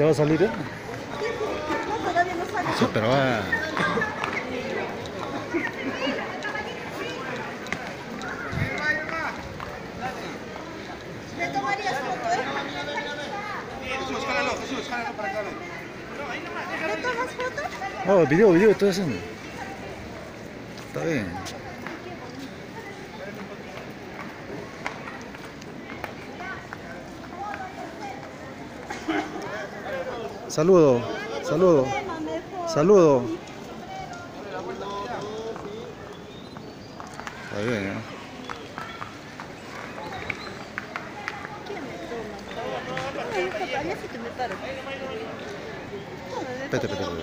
¿Ya va a salir? eh? No, todavía no sale. Sí, pero va. ¿Le tomarías foto, eh? ¿Le tomas foto? Oh, video, video, estoy haciendo. Está bien. Saludo, saludo, saludo. Está bien, ¿eh? Espérate, espérate.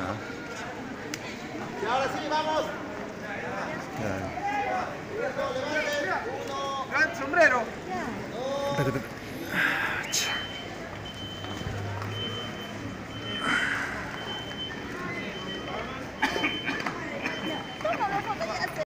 Ah. Ahora sí, vamos. Ya. Gran sombrero.